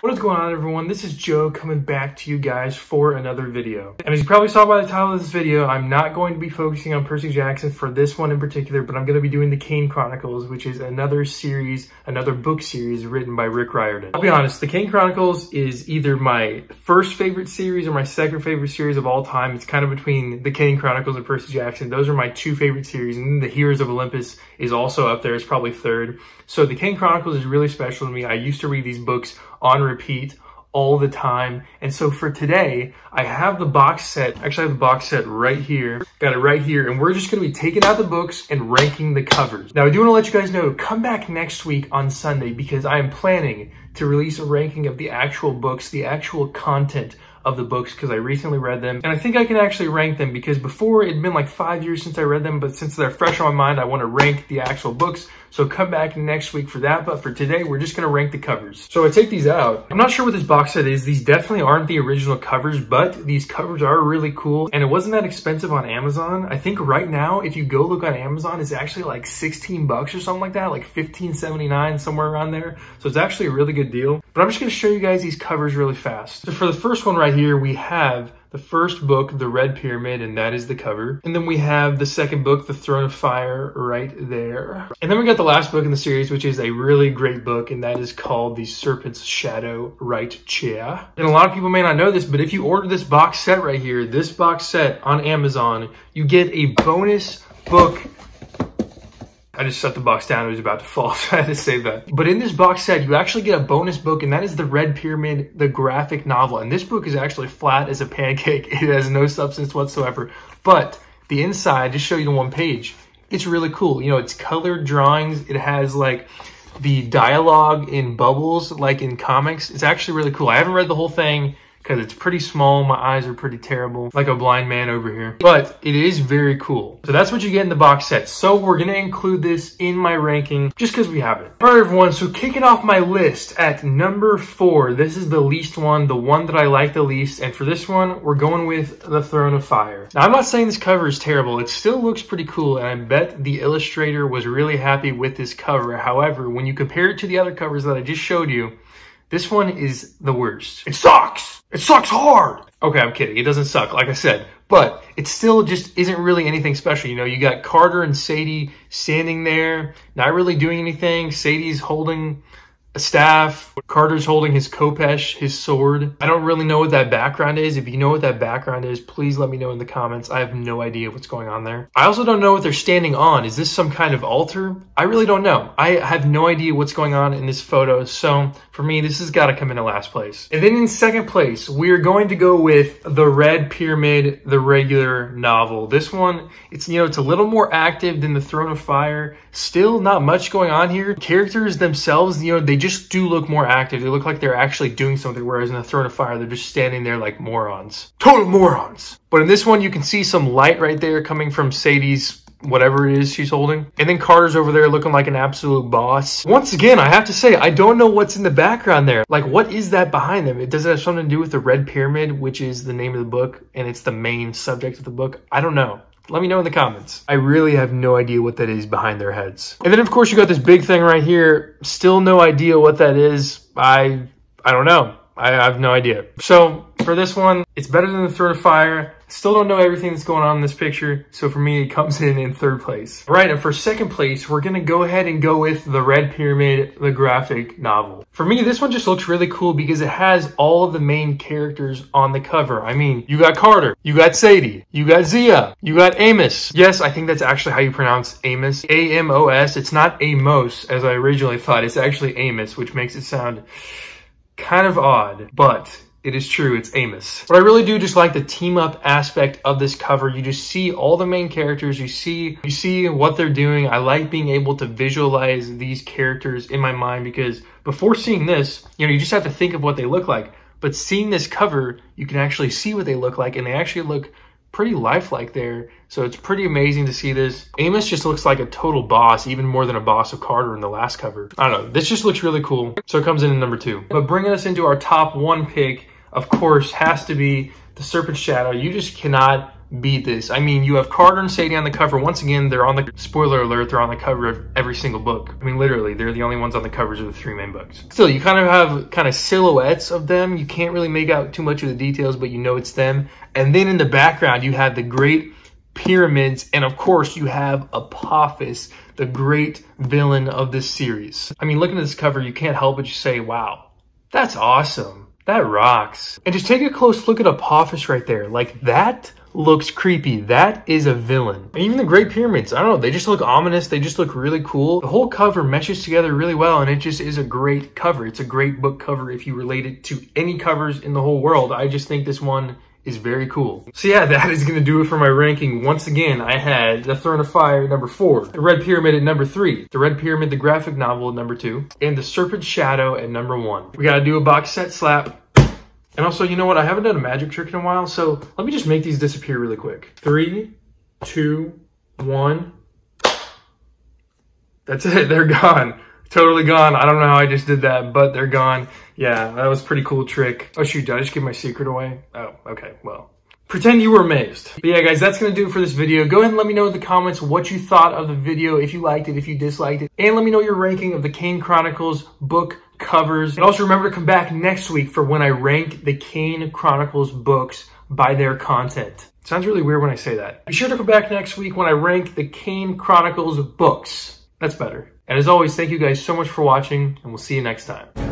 What is going on everyone? This is Joe coming back to you guys for another video. And as you probably saw by the title of this video, I'm not going to be focusing on Percy Jackson for this one in particular, but I'm going to be doing the Kane Chronicles, which is another series, another book series written by Rick Riordan. I'll be honest, the Kane Chronicles is either my first favorite series or my second favorite series of all time. It's kind of between the Kane Chronicles and Percy Jackson. Those are my two favorite series. And the Heroes of Olympus is also up there. It's probably third. So the Kane Chronicles is really special to me. I used to read these books on repeat all the time. And so for today, I have the box set. Actually, I have the box set right here. Got it right here. And we're just to be taking out the books and ranking the covers. Now, I do want to let you guys know, come back next week on Sunday because I am planning to release a ranking of the actual books, the actual content of the books because I recently read them. And I think I can actually rank them because before it'd been like five years since I read them, but since they're fresh on my mind, I want to rank the actual books. So come back next week for that. But for today, we're just going to rank the covers. So I take these out. I'm not sure what this box set is. These definitely aren't the original covers, but these covers are really cool. And it wasn't that expensive on Amazon. I think right now, if you go look on Amazon, it's actually like 16 bucks or something like that, like 15.79, somewhere around there. So it's actually a really good deal. But I'm just going to show you guys these covers really fast. So for the first one right here, we have the first book, The Red Pyramid, and that is the cover. And then we have the second book, The Throne of Fire, right there. And then we got the last book in the series, which is a really great book, and that is called The Serpent's Shadow, Right Chair. And a lot of people may not know this, but if you order this box set right here, this box set on Amazon, you get a bonus book I just set the box down. It was about to fall, so I had to save that. But in this box set, you actually get a bonus book, and that is The Red Pyramid, the graphic novel. And this book is actually flat as a pancake. It has no substance whatsoever. But the inside, just show you the one page, it's really cool. You know, it's colored drawings. It has like the dialogue in bubbles, like in comics. It's actually really cool. I haven't read the whole thing because it's pretty small. My eyes are pretty terrible, like a blind man over here. But it is very cool. So that's what you get in the box set. So we're going to include this in my ranking just because we have it. All right, everyone. So kicking off my list at number four. This is the least one, the one that I like the least. And for this one, we're going with The Throne of Fire. Now, I'm not saying this cover is terrible. It still looks pretty cool. And I bet the illustrator was really happy with this cover. However, when you compare it to the other covers that I just showed you, this one is the worst. It sucks. It sucks hard. Okay, I'm kidding. It doesn't suck, like I said. But it still just isn't really anything special. You know, you got Carter and Sadie standing there, not really doing anything. Sadie's holding staff. Carter's holding his khopesh, his sword. I don't really know what that background is. If you know what that background is, please let me know in the comments. I have no idea what's going on there. I also don't know what they're standing on. Is this some kind of altar? I really don't know. I have no idea what's going on in this photo. So for me, this has got to come into last place. And then in second place, we're going to go with The Red Pyramid, the regular novel. This one, it's, you know, it's a little more active than The Throne of Fire. Still not much going on here. Characters themselves, you know, they just do look more active. They look like they're actually doing something, whereas in the Throne of Fire, they're just standing there like morons. Total morons! But in this one, you can see some light right there coming from Sadie's whatever it is she's holding. And then Carter's over there looking like an absolute boss. Once again, I have to say, I don't know what's in the background there. Like, what is that behind them? It does it have something to do with the Red Pyramid, which is the name of the book, and it's the main subject of the book? I don't know. Let me know in the comments. I really have no idea what that is behind their heads. And then of course you got this big thing right here. Still no idea what that is. I, I don't know. I have no idea. So for this one, it's better than the Throne of Fire. Still don't know everything that's going on in this picture, so for me, it comes in in third place. All right, and for second place, we're gonna go ahead and go with The Red Pyramid, the graphic novel. For me, this one just looks really cool because it has all of the main characters on the cover. I mean, you got Carter, you got Sadie, you got Zia, you got Amos. Yes, I think that's actually how you pronounce Amos, A-M-O-S. It's not Amos, as I originally thought. It's actually Amos, which makes it sound kind of odd, but it is true, it's Amos. But I really do just like the team up aspect of this cover. You just see all the main characters, you see you see what they're doing. I like being able to visualize these characters in my mind because before seeing this, you know, you just have to think of what they look like. But seeing this cover, you can actually see what they look like and they actually look pretty lifelike there. So it's pretty amazing to see this. Amos just looks like a total boss, even more than a boss of Carter in the last cover. I don't know. This just looks really cool. So it comes in at number two. But bringing us into our top one pick, of course, has to be the Serpent Shadow. You just cannot beat this. I mean, you have Carter and Sadie on the cover. Once again, they're on the, spoiler alert, they're on the cover of every single book. I mean, literally, they're the only ones on the covers of the three main books. Still, you kind of have kind of silhouettes of them. You can't really make out too much of the details, but you know it's them. And then in the background, you have the great pyramids, and of course, you have Apophis, the great villain of this series. I mean, looking at this cover, you can't help but just say, wow, that's awesome. That rocks. And just take a close look at Apophis right there. Like that looks creepy. That is a villain. And even the Great Pyramids, I don't know, they just look ominous. They just look really cool. The whole cover meshes together really well and it just is a great cover. It's a great book cover if you relate it to any covers in the whole world. I just think this one is very cool. So yeah, that is to do it for my ranking. Once again, I had The Throne of Fire number four, The Red Pyramid at number three, The Red Pyramid, the graphic novel at number two, and The Serpent's Shadow at number one. We got to do a box set slap. And also, you know what? I haven't done a magic trick in a while, so let me just make these disappear really quick. Three, two, one. That's it. They're gone. Totally gone. I don't know how I just did that, but they're gone. Yeah, that was pretty cool trick. Oh shoot, did I just give my secret away? Oh, okay, well. Pretend you were amazed. But yeah, guys, that's to do it for this video. Go ahead and let me know in the comments what you thought of the video, if you liked it, if you disliked it. And let me know your ranking of the Kane Chronicles book covers. And also remember to come back next week for when I rank the Kane Chronicles books by their content. Sounds really weird when I say that. Be sure to come back next week when I rank the Kane Chronicles books. That's better. And as always, thank you guys so much for watching, and we'll see you next time.